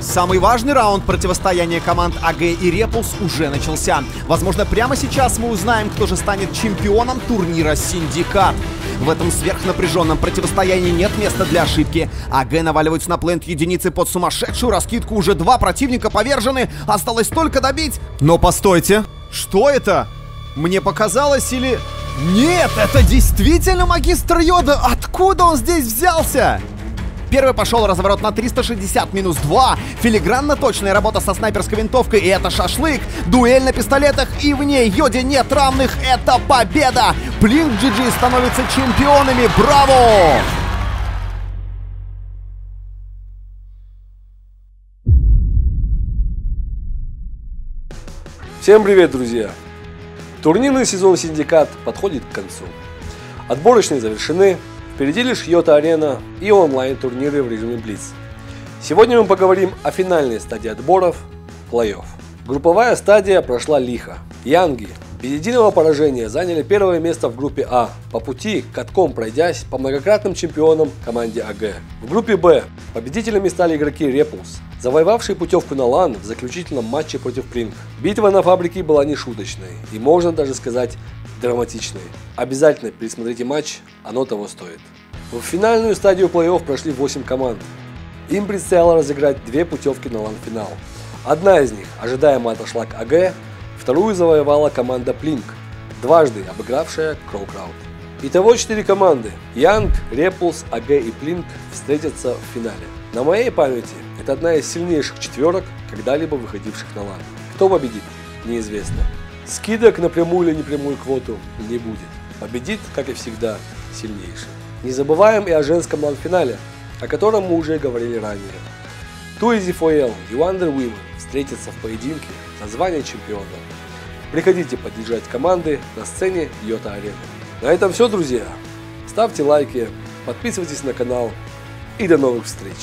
Самый важный раунд противостояния команд AG и Repulse уже начался. Возможно, прямо сейчас мы узнаем, кто же станет чемпионом турнира «Синдикат». В этом сверхнапряженном противостоянии нет места для ошибки. AG наваливаются на plant единицы под сумасшедшую раскидку. Уже два противника повержены. Осталось только добить. Но постойте. Что это? Мне показалось или... Нет, это действительно магистр Йода! Откуда он здесь взялся? Первый пошел разворот на 360 минус 2. Филигранно точная работа со снайперской винтовкой. И это шашлык. Дуэль на пистолетах. И в ней Йоде нет равных. Это победа. Blink GG становятся чемпионами. Браво! Всем привет, друзья! Турнирный сезон Синдикат подходит к концу. Отборочные завершены, впереди лишь Йота Арена и онлайн-турниры в режиме Блиц. Сегодня мы поговорим о финальной стадии отборов – плей-офф. Групповая стадия прошла лихо. Янги без единого поражения заняли первое место в группе А, по пути катком пройдясь по многократным чемпионам команде АГ. В группе Б победителями стали игроки Репулс, завоевавшие путевку на ЛАН в заключительном матче против Принг. Битва на фабрике была не шуточной и можно даже сказать драматичной. Обязательно пересмотрите матч, оно того стоит. В финальную стадию плей-офф прошли 8 команд. Им предстояло разыграть две путевки на LAN-финал. Одна из них ожидаемо отошла к AG, Вторую завоевала команда Blink, дважды обыгравшая CrowCrowd. Итого четыре команды – Young, Repulse, AG и Blink встретятся в финале. На моей памяти это одна из сильнейших четверок, когда-либо выходивших на LAN. Кто победит, неизвестно. Скидок на прямую или непрямую квоту не будет. Победит, как и всегда, сильнейший. Не забываем и о женском лан-финале, о котором мы уже говорили ранее. Туизи Фоэл и Wonder Women встретятся в поединке за звание чемпиона. Приходите поддержать команды на сцене Йота Арены. На этом все, друзья. Ставьте лайки, подписывайтесь на канал и до новых встреч!